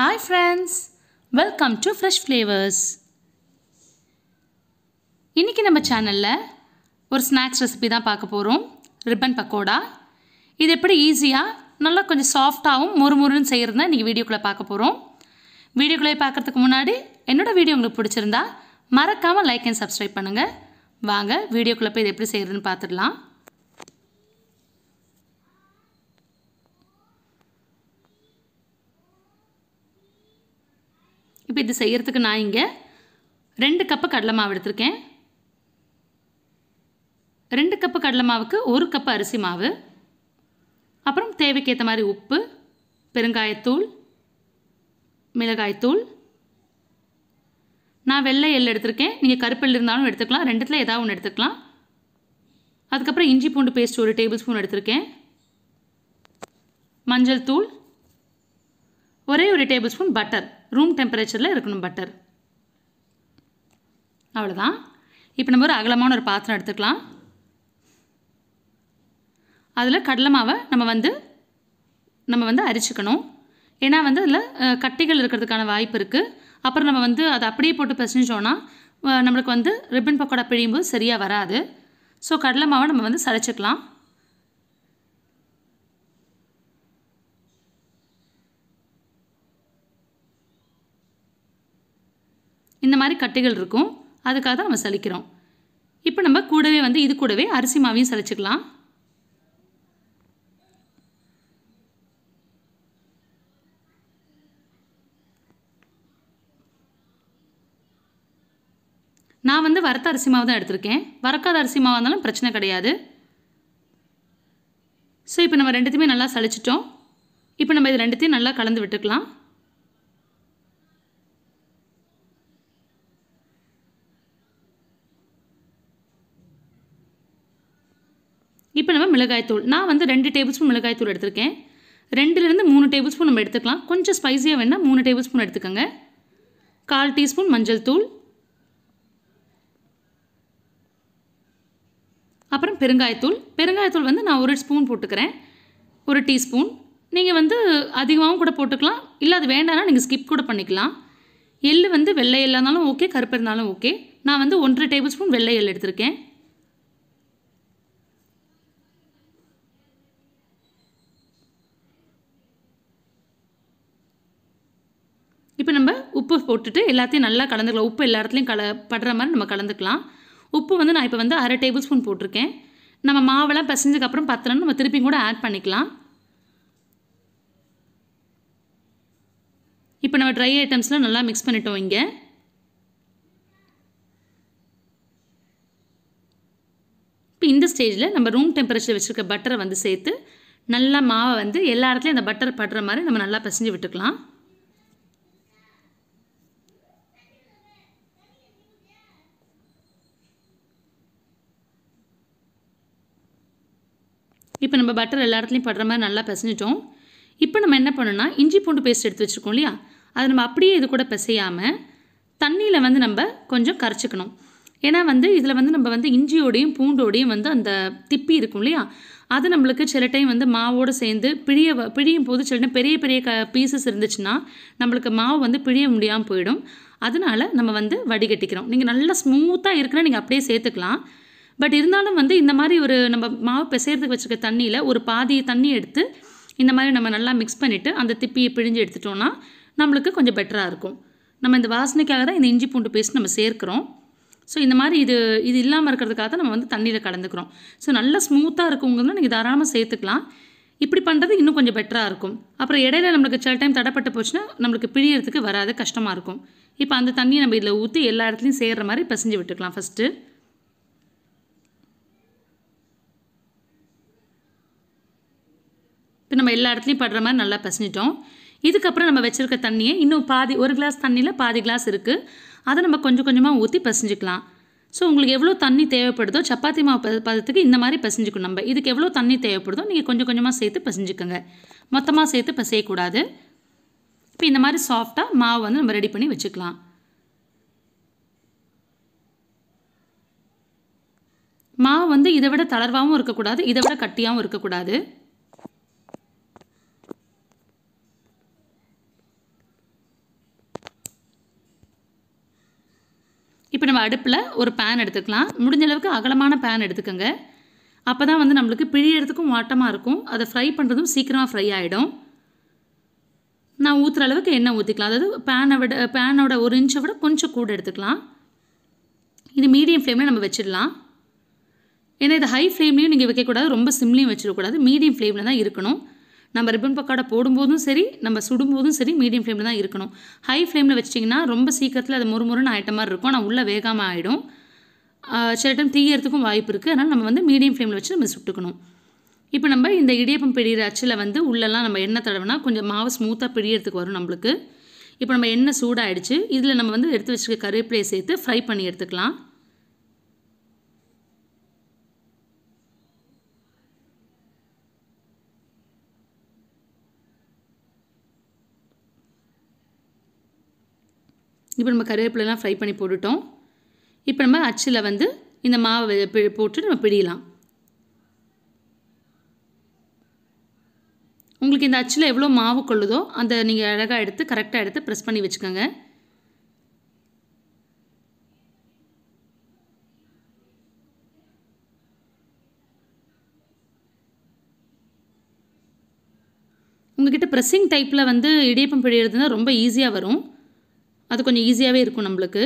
Hi friends welcome to fresh flavours இன்றைக்கி நம்ம சேனலில் ஒரு ஸ்நாக்ஸ் ரெசிபி தான் பார்க்க போகிறோம் ரிப்பன் பக்கோடா இது எப்படி ஈஸியாக நல்லா கொஞ்சம் சாஃப்டாகவும் முறுமுறுன்னு செய்கிறது தான் இன்றைக்கி வீடியோக்குள்ளே பார்க்க போகிறோம் வீடியோக்குள்ளே பார்க்குறதுக்கு முன்னாடி என்னோடய வீடியோ உங்களுக்கு பிடிச்சிருந்தா மறக்காமல் லைக் அண்ட் சப்ஸ்கிரைப் பண்ணுங்கள் வாங்க வீடியோக்குள்ளே போய் இது எப்படி செய்கிறதுன்னு பார்த்துடலாம். இப்போ இது செய்கிறதுக்கு நான் இங்கே ரெண்டு கப்பு கடலை மாவு எடுத்திருக்கேன். ரெண்டு கப்பு கடலை மாவுக்கு ஒரு கப்பு அரிசி மாவு. அப்புறம் தேவைக்கேற்ற மாதிரி உப்பு பெருங்காயத்தூள் மிளகாய்த்தூள். நான் வெள்ளை எள் எடுத்திருக்கேன். நீங்கள் கருப்பெல் இருந்தாலும் எடுத்துக்கலாம். ரெண்டுத்தில் ஏதாவது ஒன்று எடுத்துக்கலாம். அதுக்கப்புறம் இஞ்சி பூண்டு பேஸ்ட் ஒரு டேபிள் ஸ்பூன் எடுத்திருக்கேன். மஞ்சள் தூள். ஒரே ஒரு டேபிள் ஸ்பூன் பட்டர் ரூம் டெம்பரேச்சரில் இருக்கணும் பட்டர் அவ்வளோதான் இப்போ நம்ம ஒரு அகலமான ஒரு பாத்திரம் எடுத்துக்கலாம். அதில் கடலை மாவை நம்ம வந்து நம்ம வந்து அரிச்சுக்கணும். ஏன்னா வந்து அதில் கட்டிகள் இருக்கிறதுக்கான வாய்ப்பு இருக்குது அப்புறம் நம்ம வந்து அதை அப்படியே போட்டு பிசைஞ்சோன்னா நம்மளுக்கு வந்து ரிப்பன் பக்கோடா பிழியும்போது சரியாக வராது. ஸோ கடலை மாவை நம்ம வந்து சரைச்சிக்கலாம் இந்த மாதிரி கட்டைகள் இருக்கும். அதுக்காக தான் நம்ம சலிக்கிறோம். இப்போ நம்ம கூடவே வந்து இது கூடவே அரிசி மாவையும் சலிச்சுக்கலாம். நான் வந்து வறுத்த அரிசி மாவு தான் எடுத்திருக்கேன். வறக்காத அரிசி மாவாக இருந்தாலும் பிரச்சனை கிடையாது. ஸோ இப்போ நம்ம ரெண்டுத்தையுமே நல்லா சளிச்சிட்டோம் இப்போ நம்ம இது ரெண்டுத்தையும் நல்லா கலந்து விட்டுக்கலாம். இப்போ நம்ம மிளகாய்த்தூள். நான் வந்து ரெண்டு டேபிள் ஸ்பூன் மிளகாய்த்தூள் எடுத்திருக்கேன். ரெண்டுலேருந்து மூணு டேபிள் ஸ்பூன் நம்ம எடுத்துக்கலாம். கொஞ்சம் ஸ்பைஸியாக வேணால் மூணு டேபிள் ஸ்பூன் எடுத்துக்கோங்க. கால் டீஸ்பூன் மஞ்சள் தூள். அப்புறம் பெருங்காயத்தூள். பெருங்காயத்தூள் வந்து நான் ஒரு ஸ்பூன் போட்டுக்கிறேன். ஒரு டீஸ்பூன் நீங்கள் வந்து அதிகமாகவும் கூட போட்டுக்கலாம். இல்லை அது வேண்டாம்னா நீங்கள் ஸ்கிப் கூட பண்ணிக்கலாம். எள் வந்து வெள்ளை எல்லாம் இருந்தாலும் ஓகே கருப்பு இருந்தாலும் ஓகே நான் வந்து ஒன்றரை டேபிள் ஸ்பூன் வெள்ளை எள் எடுத்திருக்கேன். இப்போ நம்ம உப்பு போட்டுட்டு எல்லாத்தையும் நல்லா கலந்துக்கலாம். உப்பு எல்லா இடத்துலையும் கல படுற மாதிரி நம்ம கலந்துக்கலாம். உப்பு வந்து நான் இப்போ வந்து அரை டேபிள் ஸ்பூன் போட்டிருக்கேன். நம்ம மாவெல்லாம் பிசைஞ்சதுக்கப்புறம் பத்தலன்னு நம்ம திருப்பியும் கூட ஆட் பண்ணிக்கலாம். இப்போ நம்ம ட்ரை ஐட்டம்ஸ்லாம் நல்லா மிக்ஸ் பண்ணிட்டோம் இங்கே. இப்போ இந்த ஸ்டேஜில் நம்ம ரூம் டெம்பரேச்சர் வச்சுருக்க பட்டரை வந்து சேர்த்து நல்லா மாவை வந்து எல்லா இடத்துலையும் அந்த பட்டர் படுற மாதிரி நம்ம நல்லா பிசைஞ்சு விட்டுக்கலாம். இப்போ நம்ம பட்டர் எல்லா இடத்துலையும் படுற மாதிரி நல்லா பிசைஞ்சிட்டோம். இப்போ நம்ம என்ன பண்ணணும்னா இஞ்சி பூண்டு பேஸ்ட் எடுத்து வச்சுருக்கோம் இல்லையா? அதை நம்ம அப்படியே இது கூட பிசையாமல் தண்ணியில் வந்து நம்ம கொஞ்சம் கரைச்சிக்கணும். ஏன்னா வந்து இதில் வந்து நம்ம வந்து இஞ்சியோடையும் பூண்டோடையும் வந்து அந்த திப்பி இருக்கும் இல்லையா? அது நம்மளுக்கு சில டைம் வந்து மாவோடு சேர்ந்து பிழிய பிழியும் போது சில டைம் பெரிய பெரிய க பீசஸ் இருந்துச்சுன்னா நம்மளுக்கு மாவு வந்து பிழிய முடியாமல் போயிடும். அதனால நம்ம வந்து வடிகட்டிக்கிறோம். நீங்கள் நல்லா ஸ்மூத்தாக இருக்குன்னா நீங்கள் அப்படியே சேர்த்துக்கலாம். பட் இருந்தாலும் வந்து இந்த மாதிரி ஒரு நம்ம மாவு பிசைறதுக்கு வச்சுருக்க தண்ணியில் ஒரு பாதி தண்ணி எடுத்து இந்த மாதிரி நம்ம நல்லா மிக்ஸ் பண்ணிவிட்டு அந்த திப்பியை பிழிஞ்சு எடுத்துட்டோன்னா நம்மளுக்கு கொஞ்சம் பெட்டராக இருக்கும். நம்ம இந்த வாசனைக்காக தான் இந்த இஞ்சி பூண்டு பேஸ்ட் நம்ம சேர்க்குறோம். ஸோ இந்த மாதிரி இது இது இல்லாமல் இருக்கிறதுக்காக தான் நம்ம வந்து தண்ணியில் கலந்துக்கிறோம். ஸோ நல்லா ஸ்மூத்தாக இருக்குங்கிறது நீங்கள் தாராளமாக சேர்த்துக்கலாம். இப்படி பண்ணுறது இன்னும் கொஞ்சம் பெட்டராக இருக்கும். அப்புறம் இடையில நம்மளுக்கு சில டைம் தடைப்பட்டு போச்சுன்னா நம்மளுக்கு பிழியறதுக்கு வராது கஷ்டமாக இருக்கும். இப்போ அந்த தண்ணியை நம்ம இதில் ஊற்றி எல்லா இடத்துலையும் சேர்கிற மாதிரி பிசைஞ்சு விட்டுக்கலாம் ஃபஸ்ட்டு இப்போ நம்ம எல்லா இடத்துலையும் படுற மாதிரி நல்லா பிசைஞ்சிட்டோம். இதுக்கப்புறம் நம்ம வச்சுருக்க தண்ணியை இன்னும் பாதி ஒரு கிளாஸ் தண்ணியில் பாதி கிளாஸ் இருக்குது அதை நம்ம கொஞ்சம் கொஞ்சமாக ஊற்றி பிசைஞ்சிக்கலாம். ஸோ உங்களுக்கு எவ்வளோ தண்ணி தேவைப்படுதோ சப்பாத்தி மாவு ப பதத்துக்கு இந்த மாதிரி பசிஞ்சுக்கணும் நம்ம. இதுக்கு எவ்வளோ தண்ணி தேவைப்படுதோ நீங்கள் கொஞ்சம் கொஞ்சமாக சேர்த்து பசிஞ்சுக்கோங்க. மொத்தமாக சேர்த்து பிசையக்கூடாது. இப்போ இந்த மாதிரி சாஃப்டாக மாவு வந்து நம்ம ரெடி பண்ணி வச்சுக்கலாம். மாவு வந்து இதை விட தளர்வாகவும் இருக்கக்கூடாது இதை விட கட்டியாகவும் இருக்கக்கூடாது. இப்போ நம்ம அடுப்பில் ஒரு பேன் எடுத்துக்கலாம். முடிஞ்ச அளவுக்கு அகலமான பேன் எடுத்துக்கோங்க. அப்போ தான் வந்து நம்மளுக்கு பிழியறதுக்கும் வாட்டமாக இருக்கும். அதை ஃப்ரை பண்ணுறதும் சீக்கிரமாக ஃப்ரை ஆகிடும் நான் ஊற்றுற அளவுக்கு எண்ணெய் ஊற்றிக்கலாம் அதாவது பேனை விட பேனோட ஒரு இன்ச்சை விட கொஞ்சம் கூட எடுத்துக்கலாம். இது மீடியம் ஃப்ளேமில் நம்ம வச்சிடலாம். ஏன்னா இது ஹை ஃப்ளேம்லேயும் நீங்கள் வைக்கக்கூடாது. ரொம்ப சிம்லேயும் வச்சிடக்கூடாது. மீடியம் ஃப்ளேமில் தான் இருக்கணும். நம்ம ரிப்பன் பக்காடா போடும்போதும் சரி நம்ம சுடும்போதும் சரி மீடியம் ஃப்ளேமில் தான் இருக்கணும். ஹை ஃப்ளேமில் வச்சிட்டிங்கன்னா ரொம்ப சீக்கிரத்தில் அது முறுமுறுன்னு ஆகிட்ட மாதிரி இருக்கும். ஆனால் உள்ளே வேகாமல் ஆகிடும் சில டைம் தீயறதுக்கும் வாய்ப்பு இருக்குது அதனால் நம்ம வந்து மீடியம் ஃப்ளேமில் வச்சு நம்ம சுட்டுக்கணும். இப்போ நம்ம இந்த இடியப்பம் பிடிகிற அச்சில் வந்து உள்ளெல்லாம் நம்ம எண்ணெய் தடவினா கொஞ்சம் மாவு ஸ்மூத்தாக பிடிக்கிறதுக்கு வரும் நம்மளுக்கு. இப்போ நம்ம எண்ணெய் சூடாகிடுச்சு இதில் நம்ம வந்து எடுத்து வச்சுருக்க கருவேப்பிலையை சேர்த்து ஃப்ரை பண்ணி எடுத்துக்கலாம். இப்போ நம்ம கருவேப்பிலெலாம் ஃப்ரை பண்ணி போட்டுட்டோம். இப்போ நம்ம அச்சில் வந்து இந்த மாவை போட்டு நம்ம பிடியலாம் உங்களுக்கு இந்த அச்சில் எவ்வளோ மாவு கொள்ளுதோ அந்த நீங்கள் அழகாக எடுத்து கரெக்டாக எடுத்து ப்ரெஸ் பண்ணி வச்சுக்கோங்க. உங்ககிட்ட ப்ரெஸ்ஸிங் டைப்பில் வந்து இடியப்பம் பிழியறதுனா ரொம்ப ஈஸியாக வரும். அது கொஞ்சம் ஈஸியாகவே இருக்கும் நம்மளுக்கு.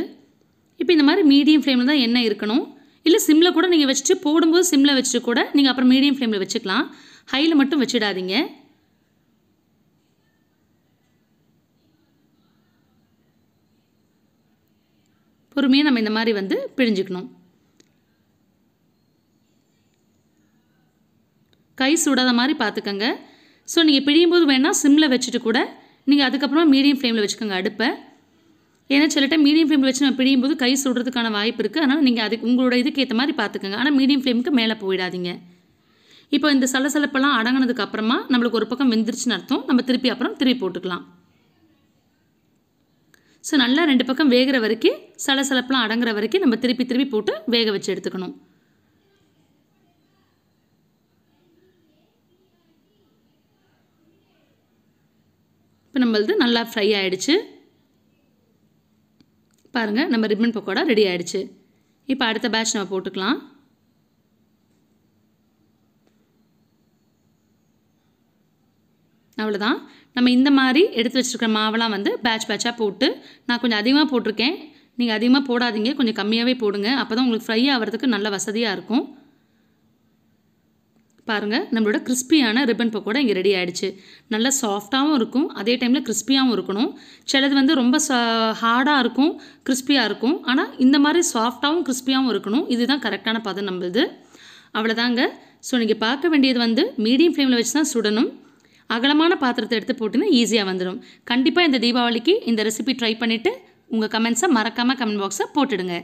இப்போ இந்த மாதிரி மீடியம் ஃப்ளேமில் தான் எண்ணெய் இருக்கணும்? இல்லை சிம்மில் கூட நீங்கள் வச்சுட்டு போடும்போது சிம்மில் வச்சுட்டு கூட நீங்கள் அப்புறம் மீடியம் ஃப்ளேமில் வச்சுக்கலாம். ஹையில் மட்டும் வச்சிடாதீங்க. பொறுமையாக நம்ம இந்த மாதிரி வந்து பிழிஞ்சுக்கணும். கை சுடாத மாதிரி பார்த்துக்கங்க ஸோ நீங்கள் பிழியும் போது வேணால் சிம்மில் வச்சுட்டு கூட நீங்கள் அதுக்கப்புறமா மீடியம் ஃப்ளேமில் வச்சுக்கோங்க அடுப்பை. ஏன்னா சில டைம் மீடியம் ஃப்ளேமில் வச்சு நம்ம பிடியும் போது கை சுடுறதுக்கான வாய்ப்பு இருக்குது அதனால் நீங்கள் அதுக்கு உங்களோட இதுக்கேற்ற மாதிரி பார்த்துக்கோங்க. ஆனால் மீடியம் ஃப்ளேமுக்கு மேலே போயிடாதீங்க. இப்போ இந்த சலசலப்பெல்லாம் அடங்கினதுக்கு அப்புறமா நம்மளுக்கு ஒரு பக்கம் வெந்துருச்சுன்னு அர்த்தம். நம்ம திருப்பி அப்புறம் திருப்பி போட்டுக்கலாம். ஸோ நல்லா ரெண்டு பக்கம் வேகிற வரைக்கும் சலசலப்பெலாம் அடங்குற வரைக்கும் நம்ம திருப்பி திருப்பி போட்டு வேக வச்சு எடுத்துக்கணும். இப்போ நம்மளது நல்லா ஃப்ரை ஆகிடுச்சு பாருங்கள் நம்ம ரிப்பன் பக்கோடா ரெடி ஆகிடுச்சு இப்போ அடுத்த பேட்ச் நம்ம போட்டுக்கலாம். அவ்வளோதான் நம்ம இந்த மாதிரி எடுத்து வச்சுருக்கிற மாவெல்லாம் வந்து பேட்ச் பேட்சாக போட்டு நான் கொஞ்சம் அதிகமாக போட்டிருக்கேன். நீங்கள் அதிகமாக போடாதீங்க கொஞ்சம் கம்மியாகவே போடுங்க. அப்போ தான் உங்களுக்கு ஃப்ரை ஆகிறதுக்கு நல்ல வசதியாக இருக்கும். பாருங்கள் நம்மளோட கிறிஸ்பியான ரிப்பன் பக்கோடா இங்கே ரெடி ஆகிடுச்சு நல்லா சாஃப்டாகவும் இருக்கும் அதே டைமில் கிறிஸ்பியாகவும் இருக்கணும். சிலது வந்து ரொம்ப ஹார்டாக இருக்கும் கிறிஸ்பியாக இருக்கும். ஆனால் இந்த மாதிரி சாஃப்டாகவும் கிறிஸ்பியாகவும் இருக்கணும். இதுதான் கரெக்டான பதம் நம்மளது. அவ்வளோதாங்க ஸோ நீங்கள் பார்க்க வேண்டியது வந்து மீடியம் ஃப்ளேமில் வச்சு தான் சுடணும். அகலமான பாத்திரத்தை எடுத்து போட்டுன்னா ஈஸியாக வந்துடும் கண்டிப்பாக இந்த தீபாவளிக்கு இந்த ரெசிபி ட்ரை பண்ணிவிட்டு உங்கள் கமெண்ட்ஸை மறக்காமல் கமெண்ட் பாக்ஸை போட்டுடுங்க.